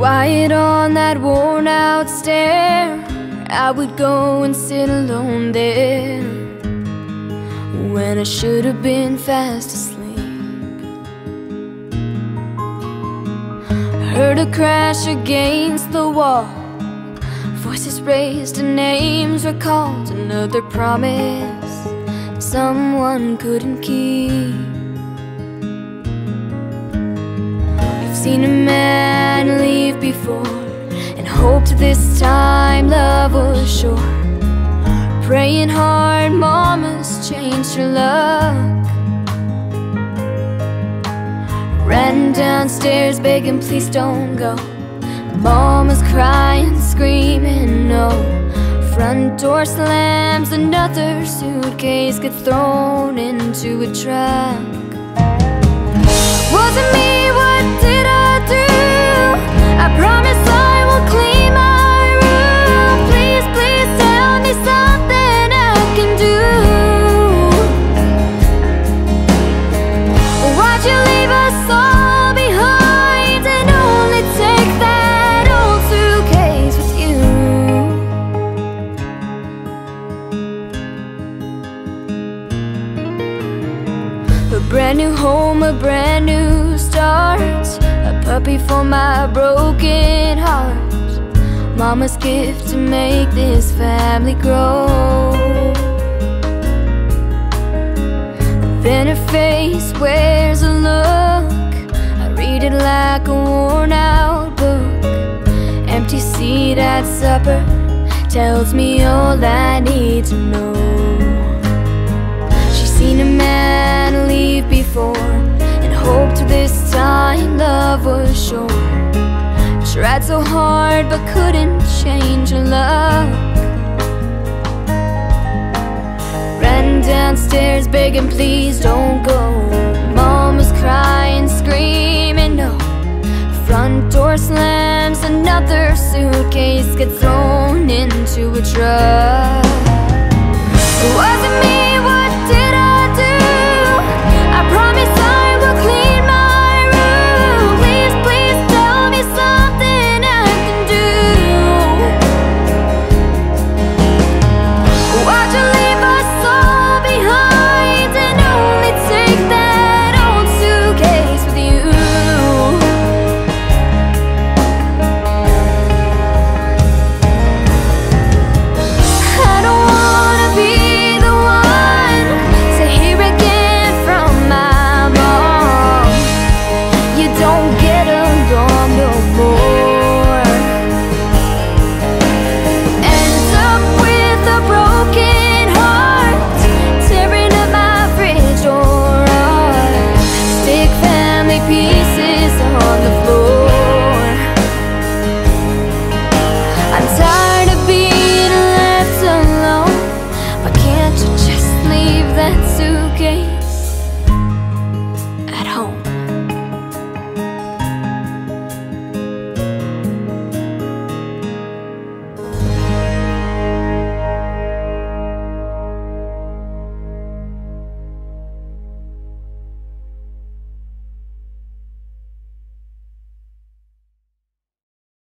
Quiet on that worn out stair I would go and sit alone there. When I should have been fast asleep. Heard a crash against the wall. Voices raised and names were called. Another promise someone couldn't keep. You've seen a man Praying hard mama's changed her luck Ran downstairs begging please don't go. Mama's crying, screaming no. Front door slams, another suitcase gets thrown into a truck. Wasn't me, A brand new home, a brand new start. A puppy for my broken heart. Mama's gift to make this family grow. Then her face wears a look. I read it like a worn out book. Empty seat at supper Tells me all I need to know love was sure. Tried so hard but couldn't change her luck Ran downstairs begging please don't go. Mama's crying, screaming no. Front door slams, another suitcase gets thrown into a truck. It wasn't me,